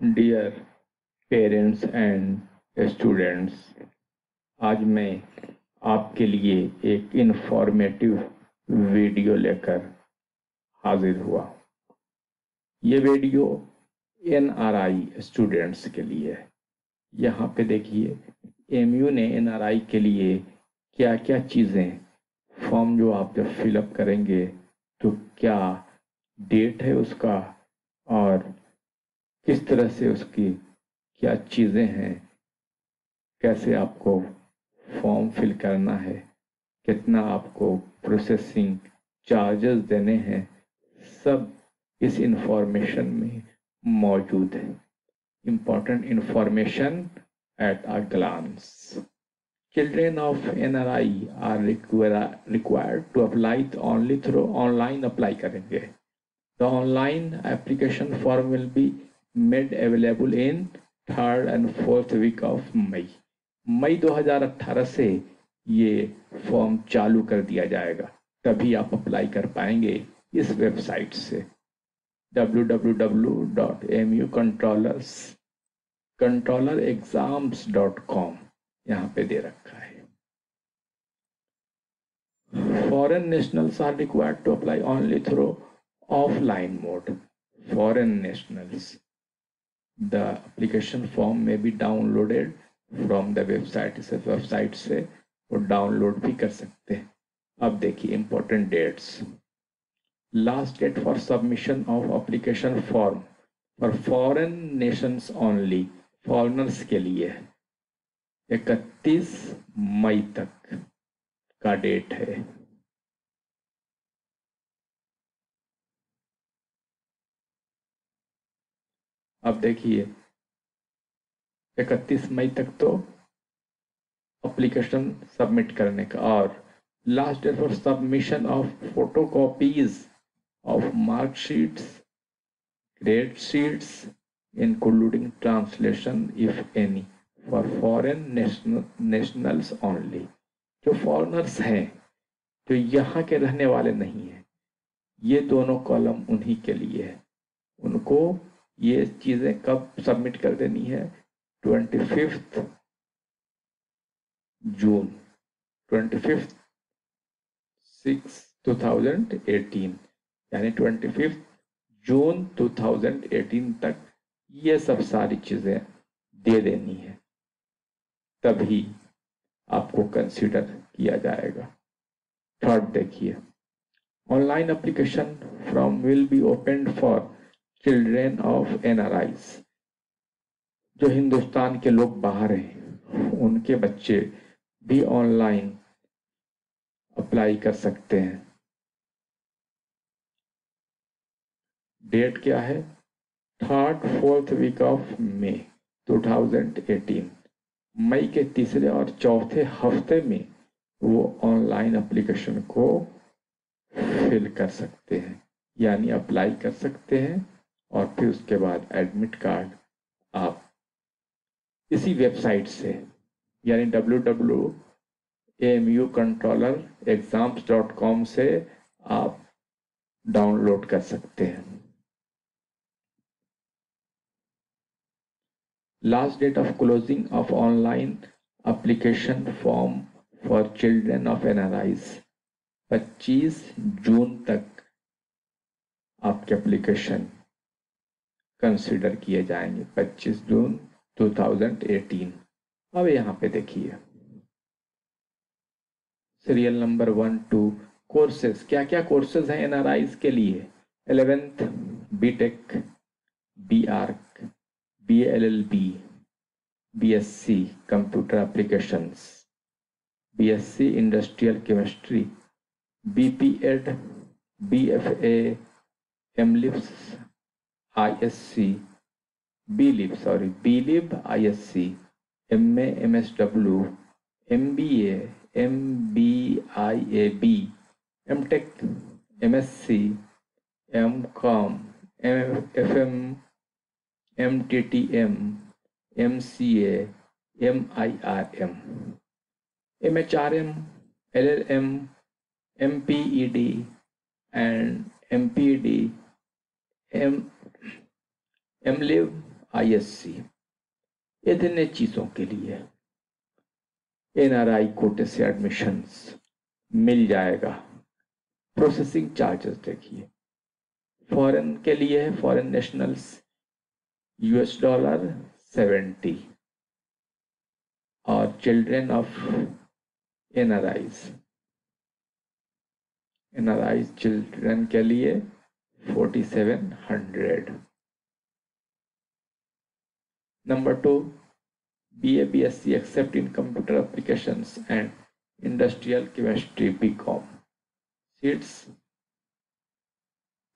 Dear parents and students आज मैं आपके लिए एक इन्फॉर्मेटिव वीडियो लेकर हाजिर हुआ। ये वीडियो एनआरआई स्टूडेंट्स के लिए है। यहाँ पे देखिए एमयू ने एनआरआई के लिए क्या क्या चीज़ें फॉर्म जो आप जब फिलअप करेंगे तो क्या डेट है उसका और किस तरह से उसकी क्या चीज़ें हैं? कैसे आपको फॉर्म फिल करना है? कितना आपको प्रोसेसिंग चार्जेस देने हैं? सब इस इंफॉर्मेशन में मौजूद है। Important information at a glance children of N R I are required to apply only through online apply करेंगे। The online application form will be made available in third and fourth week of May May 2018 से ये form चालू कर दिया जाएगा। तभी आप apply कर पाएँगे इस वेबसाइट से। www.mucontrollers controllerexams.com यहाँ पे दे रखा है। Foreign nationals are required to apply only through offline mode foreign nationals the application form may be downloaded from the website से वेबसाइट से वो डाउनलोड भी कर सकते हैं। अब देखिए important dates last date for submission of application form for foreign nations only foreigners के लिए इकतीस मई तक का डेट है। अब देखिए, इकतीस मई तक तो अप्लीकेशन सबमिट करने का। और last date for submission of photo copies of marksheets grade sheets including translation if any for foreign nationals only जो फॉरनर्स हैं, जो यहाँ के रहने वाले नहीं हैं, ये दोनों कॉलम उन्हीं के लिए है। उनको ये चीज़ें कब सबमिट कर देनी है? Twenty fifth June twenty fifth six two thousand eighteen यानी twenty fifth June two thousand eighteen तक ये सब सारी चीज़ें दे देनी है। तभी आपको कंसिडर किया जाएगा। थर्ड देखिए online application from will be open for children of NRIs जो हिंदुस्तान के लोग बाहर हैं, उनके बच्चे भी ऑनलाइन अप्लाई कर सकते हैं। डेट क्या है? Third fourth week of May 2018 मई के तीसरे और चौथे हफ़्ते में वो ऑनलाइन एप्लीकेशन को फिल कर सकते हैं, यानी अप्लाई कर सकते हैं। और फिर उसके बाद एडमिट कार्ड आप इसी वेबसाइट से, यानी W W M U controller exams dot com से आप डाउनलोड कर सकते हैं। Last date of closing of online application form for children of NRIs 25 जून तक आपके एप्लीकेशन कंसिडर किए जाएँगे। 25 जून 2018 अब यहाँ पे देखिए। Serial number one two courses क्या क्या कोर्सेज हैं एन के लिए? Eleventh BTech B S C computer application B S C industrial chemistry B P Ed BPEd BFA एमलिप्स MSW, MBA, MBIAB, MTech, MSc, MCOM, FM, M T T M M C M I R M M H R M L L M M P E D and M P D M M lib ISc इतने चीज़ों के लिए NRI कोटे से admissions मिल जाएगा। Processing charges देखिए। Foreign के लिए है foreign nationals US dollar seventy और children of NRIs NRIs children के लिए forty seven hundred number two BA, BSc except in computer applications and industrial chemistry BCom. Seats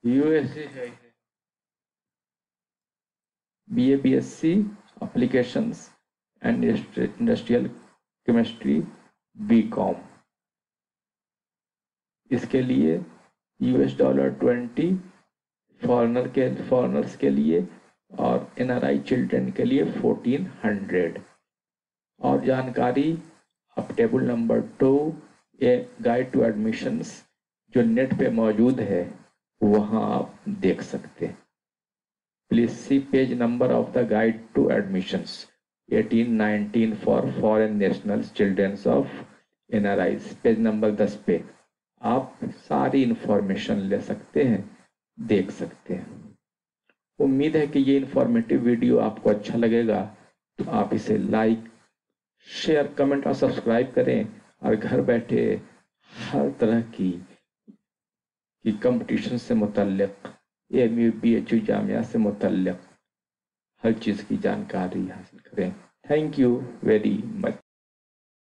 USC BA, BSc applications and industrial chemistry BCom. इसके लिए US dollar twenty foreigner के foreigners के लिए और NRI children के लिए fourteen hundred और जानकारी, अब table number two a guide to admissions जो नेट पे मौजूद है, वहाँ आप देख सकते हैं। Please see page number of the guide to admissions 1819 for foreign national childrens of NRIs page number 10 पे आप सारी इंफॉर्मेशन ले सकते हैं, देख सकते हैं। उम्मीद है कि ये इन्फॉर्मेटिव वीडियो आपको अच्छा लगेगा तो आप इसे लाइक शेयर कमेंट और सब्सक्राइब करें और घर बैठे हर तरह की की कंपटीशन से मुतलक M U B H U Jamia से मुतलक हर चीज़ की जानकारी हासिल करें। Thank you very much